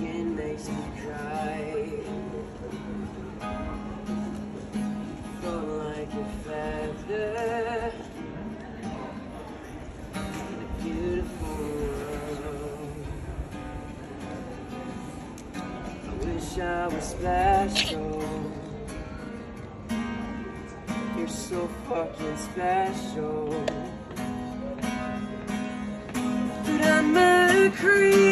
skin makes me cry. Float like a feather in a beautiful world. I wish I was special. You're so fucking special. But I'm a creep.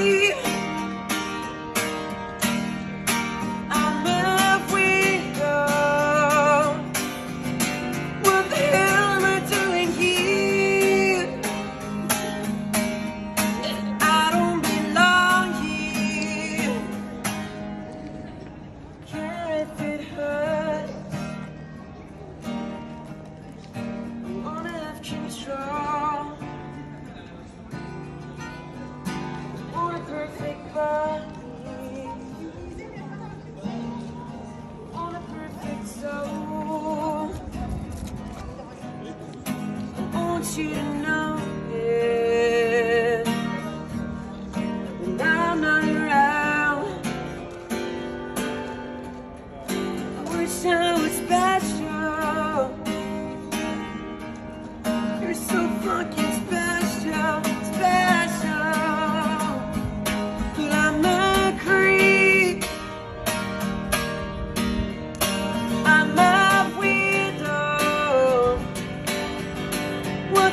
Control. Want a perfect body. Want a perfect soul. I want you to know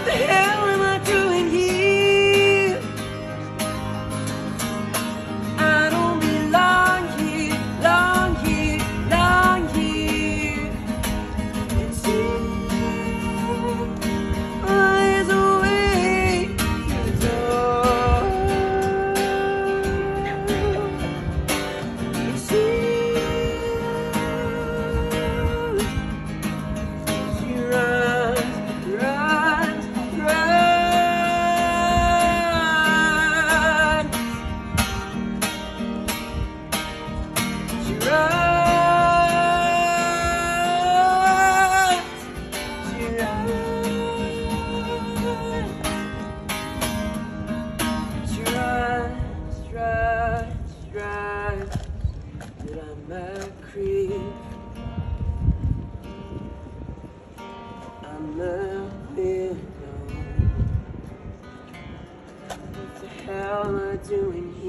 the hell am I doing here?